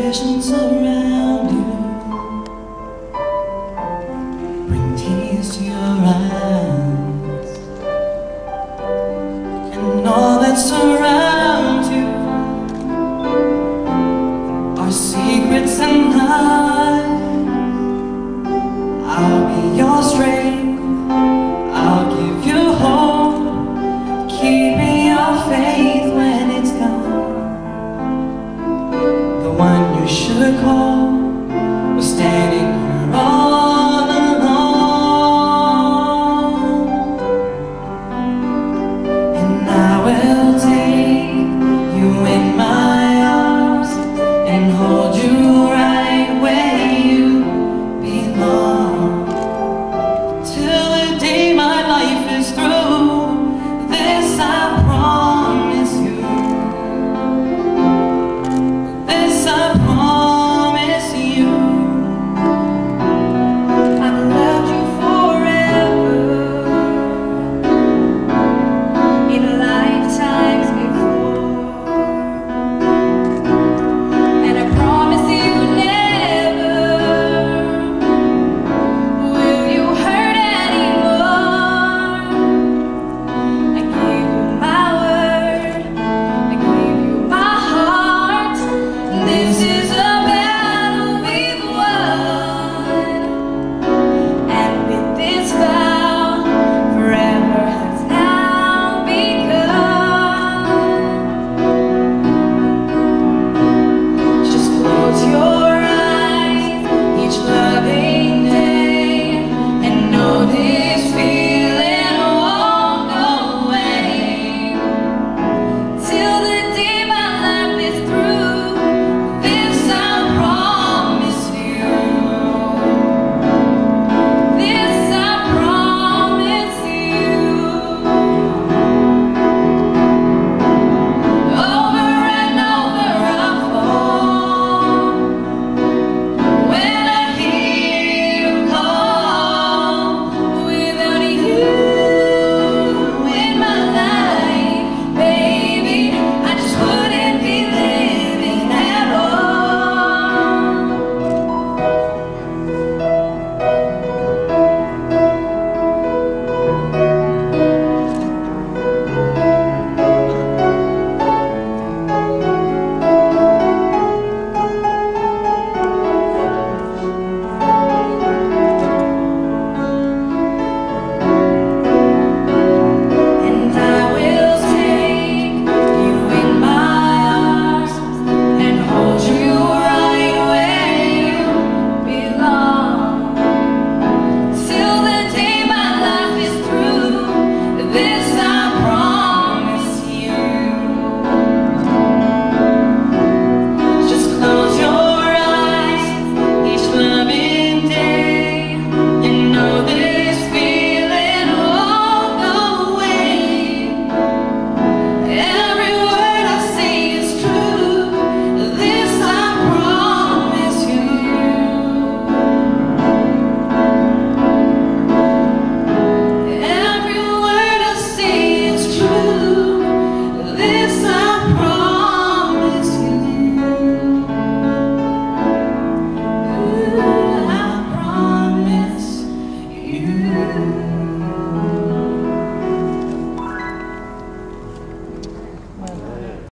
visions around you bring tears to your eyes, and all that surrounds you are secrets and lies.